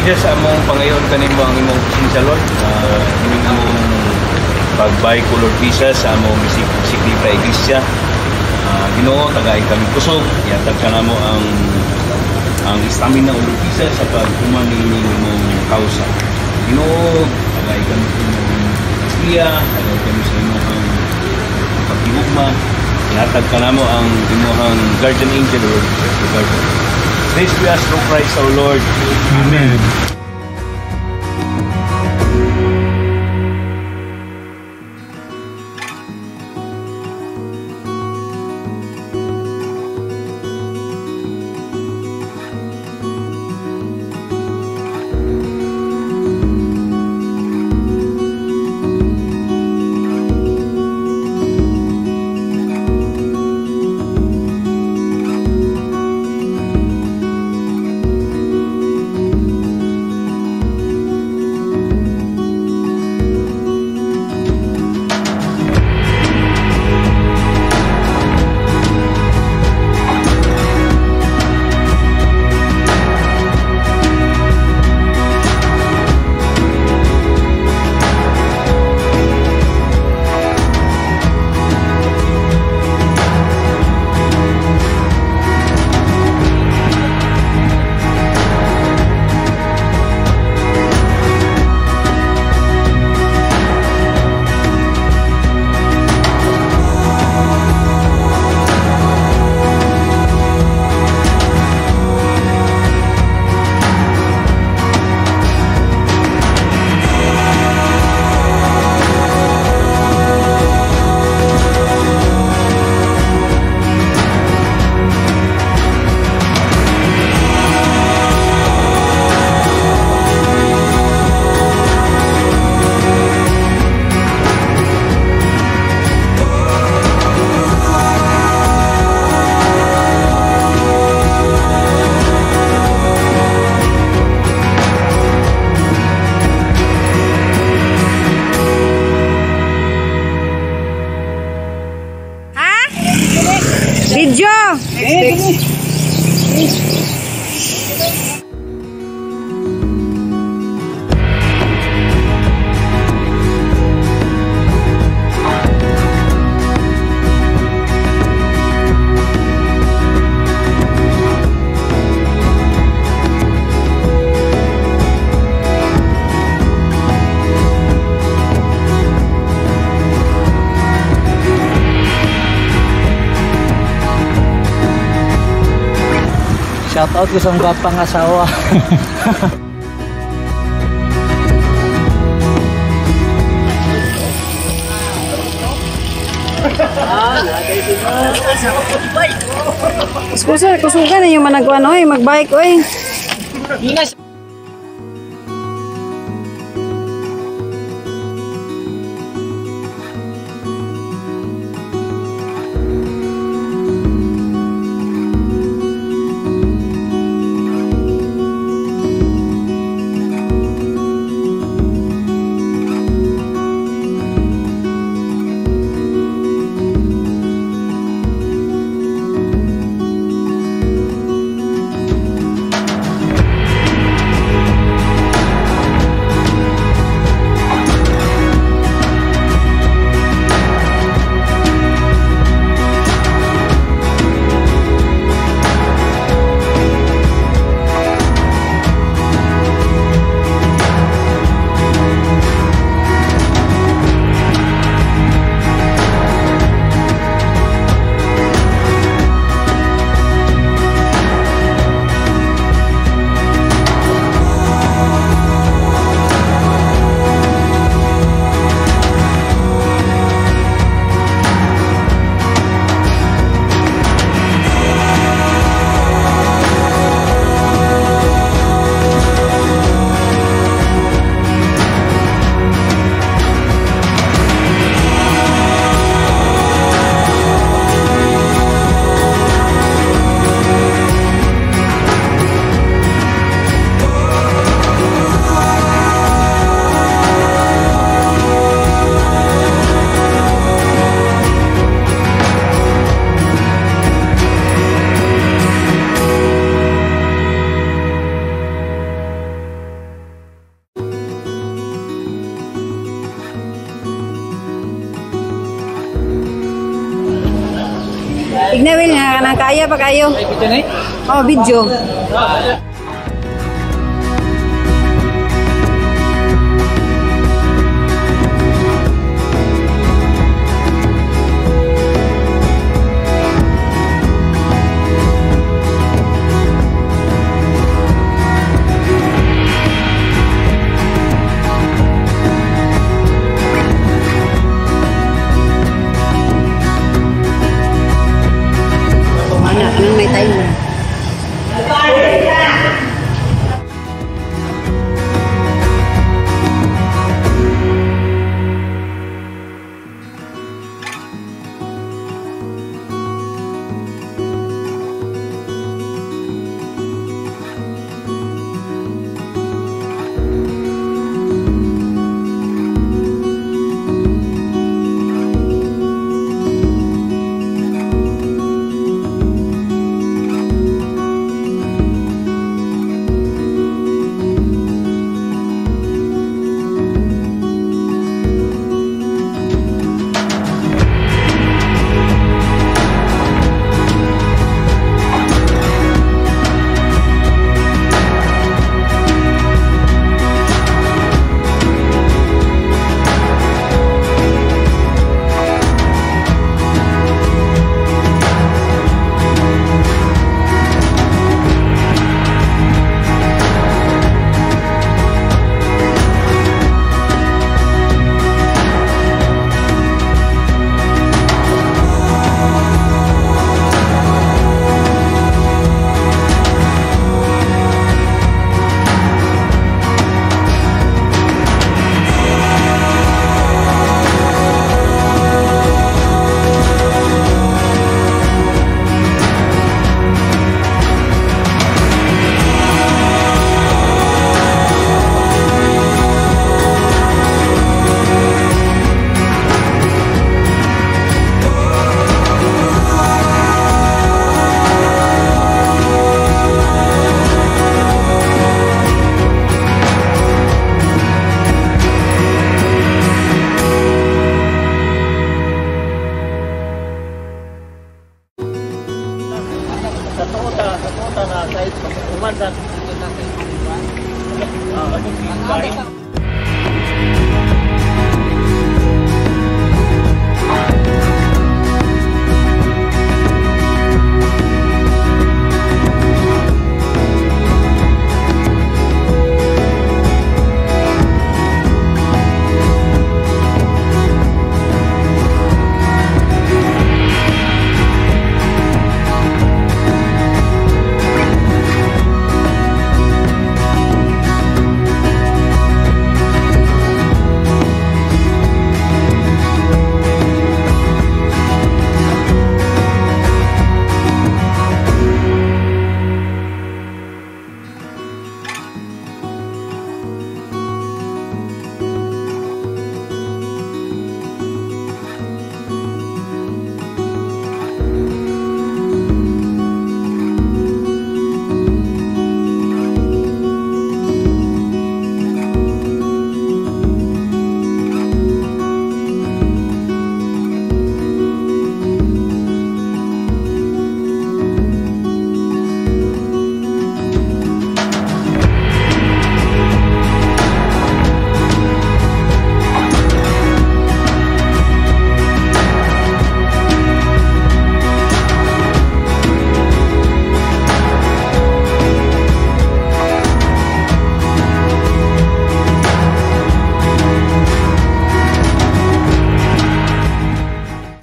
Jesus, among pangayon kanimo ang imong pasensya, Lord. Uh, imong among pagbay Lord Jesus, sa among sikli pa iglesia. Uh, Ginoo, tagay kami kusog. Yatag ka na mo ang ang stamina o Lord Jesus sa pagkuman ni imong kausa. Ginoo, tagay kami sa imong iglesia, tagay kami sa imong pagtibugma. Yatag ka na mo ang imong guardian angel, Lord. This we ask through Christ our Lord. Amen. Out ko sa mga pangasawa. Kusa, kusugan na yung managwan, oy, magbike, oy. Igna kaya pa kayo. Oh, video.